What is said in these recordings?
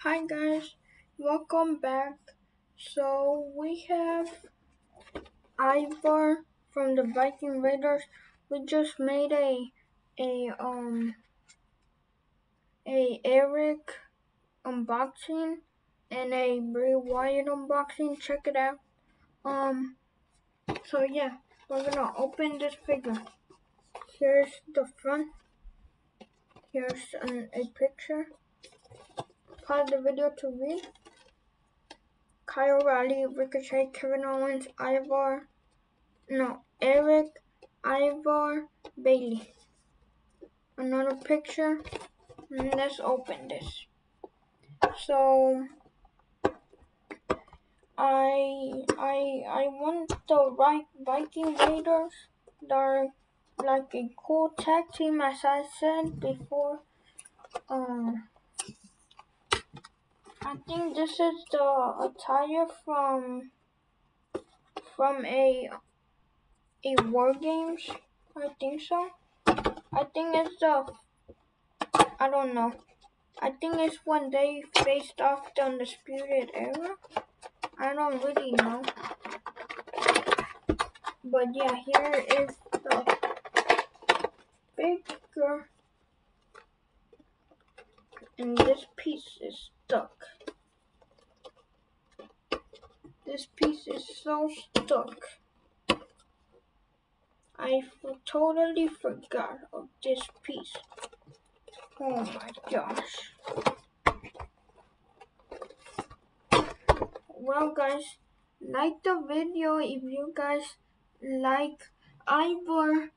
Hi guys, welcome back. So we have Ivar from the Viking Raiders. We just made a a um a Erik unboxing and a Bray Wyatt unboxing. Check it out. Um so yeah, we're gonna open this figure. Here's the front. Here's an, a picture. Pause the video to read. Kyle O'Reilly, Ricochet, Kevin Owens, Ivar, no, Erik, Ivar, Bayley. Another picture. Let's open this. So I I I want the right Viking Raiders. They're like a cool tag team, as I said before. Um, I think this is the attire from from a a War Games. I think so. I think it's the I don't know. I think it's when they faced off the Undisputed Era. I don't really know. But yeah, here is the figure. And this piece is stuck. This piece is so stuck. I totally forgot of this piece. Oh my gosh. Well guys, like the video if you guys like Ivar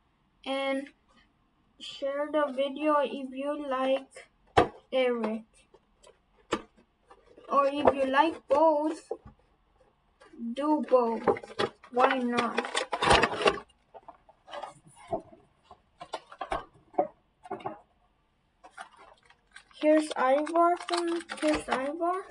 and share the video if you like Erik. Or if you like both, do both. Why not? Here's Ivar from here's Ivar.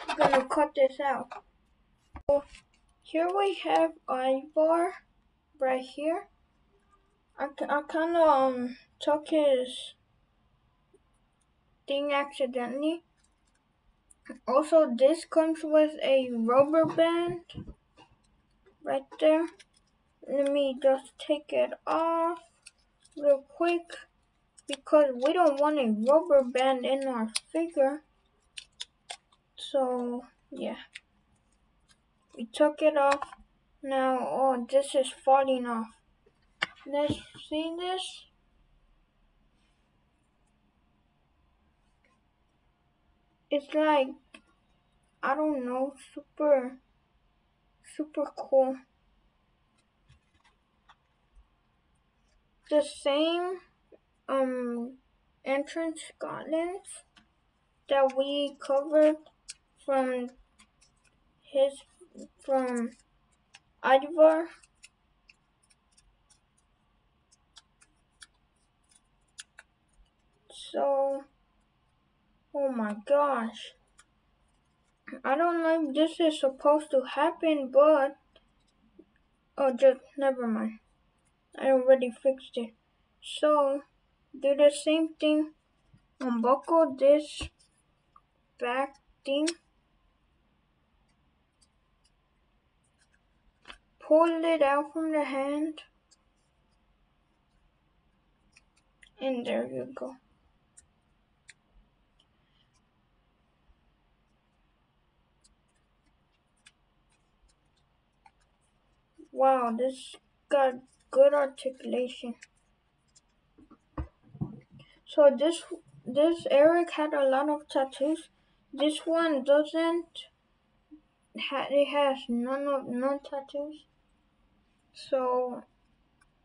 I'm gonna cut this out. So here we have Ivar right here. I, I kind of um, took his thing accidentally. Also, this comes with a rubber band right there. Let me just take it off real quick because we don't want a rubber band in our figure. So, yeah. We took it off. Now, oh, this is falling off. Let's see this. It's like, I don't know, super, super cool. The same um entrance gauntlets that we covered from his from Ivar. So, oh my gosh. I don't know if this is supposed to happen, but, oh, just, never mind. I already fixed it. So, do the same thing. Unbuckle this back thing. Pull it out from the hand. And there you go. Wow, this got good articulation. So this this Erik had a lot of tattoos. This one doesn't. Ha it has none of no tattoos. So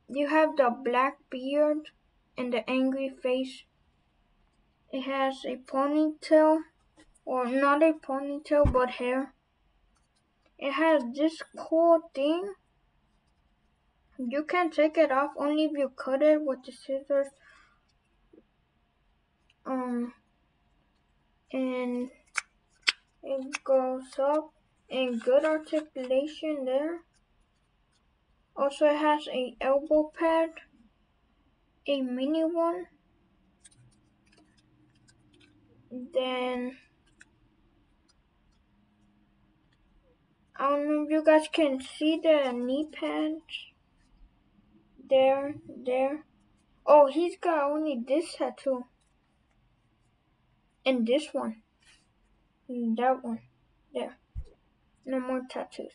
you have the black beard and the angry face. It has a ponytail, or not a ponytail, but hair. It has this cool thing. You can take it off only if you cut it with the scissors. Um, and it goes up and good articulation there. Also it has a elbow pad, a mini one. Then I don't know if you guys can see the knee pads. There, there. Oh, he's got only this tattoo. And this one. And that one. There. No more tattoos.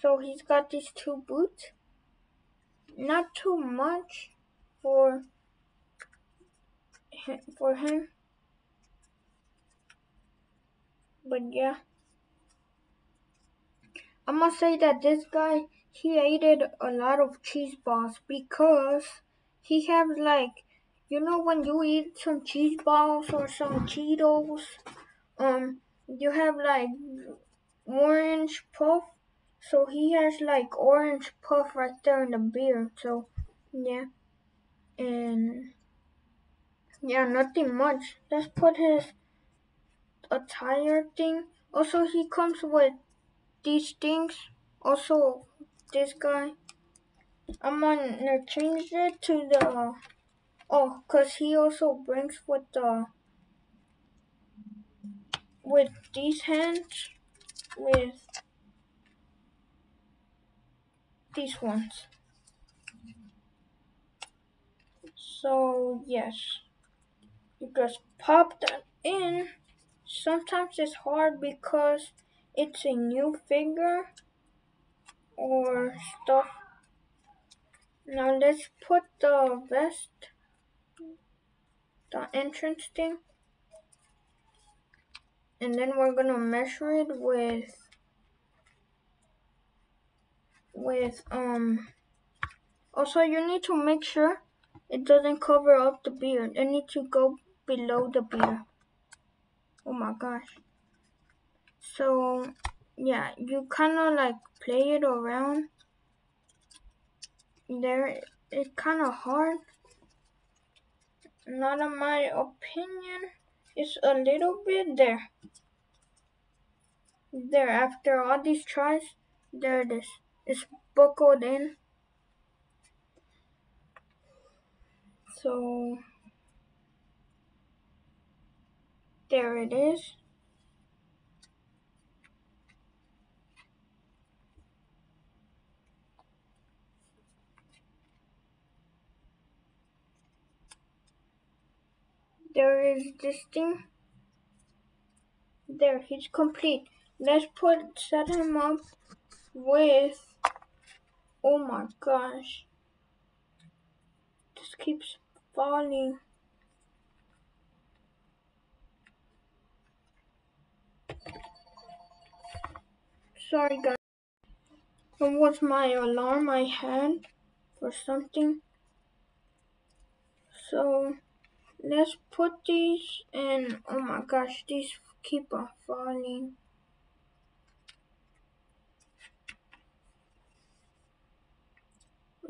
So he's got these two boots. Not too much for for him. But yeah. I must say that this guy he ate a lot of cheese balls because he has like you know when you eat some cheese balls or some Cheetos, um, you have like orange puff. So he has like orange puff right there in the beard. So yeah, and yeah, nothing much. Let's put his attire thing. Also, he comes with these things. Also, this guy. I'm gonna change it to the oh, cause he also brings with the with these hands with these ones. So yes, you just pop that in. Sometimes it's hard because it's a new figure or stuff now let's put the vest, the entrance thing, and then we're gonna measure it with, with, um, also you need to make sure it doesn't cover up the beard. It needs to go below the beard. Oh my gosh. So, yeah, you kind of like play it around there it's kind of hard. Not in my opinion. It's a little bit there. There, after all these tries, there it is. It's buckled in. So, there it is. there is this thing. There, he's complete. Let's put set him up with oh my gosh. This keeps falling. Sorry guys. It was my alarm I had for something. So Let's put these in. Oh my gosh, these keep on falling.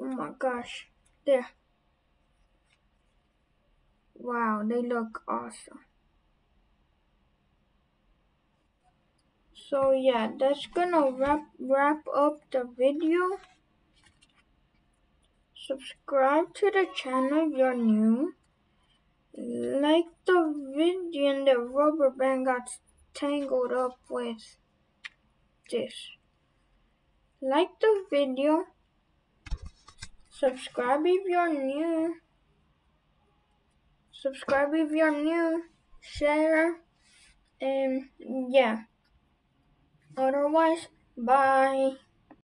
Oh my gosh. There. Wow, they look awesome. So yeah, that's gonna wrap wrap up the video. Subscribe to the channel if you're new. Like the video and the rubber band got tangled up with this. Like the video. Subscribe if you're new. Subscribe if you're new. Share. And yeah. Otherwise, bye.